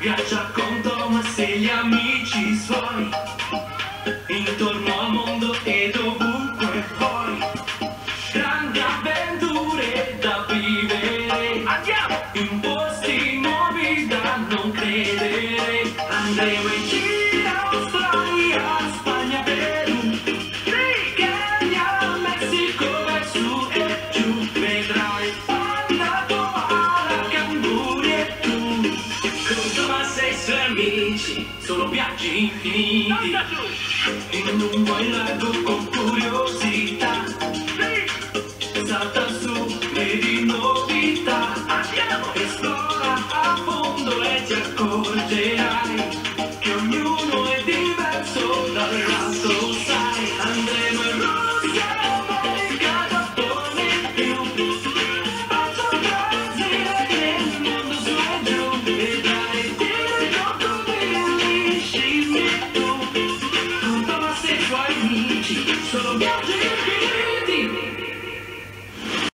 Viaggia con Thomas e gli amici suoi Intorno al mondo e dovunque fuori Grandi avventure da vivere Andiamo! In posti nuovi da non credere Andremo in giro, Australia, Spagna viaggi infiniti. In un vuoi largo con curiosità? Salta su vedi novità. Esplora a fondo e ti accorgerai che ognuno è diverso dall'altro sai andremo So the